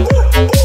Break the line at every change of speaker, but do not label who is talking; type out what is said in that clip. Oh.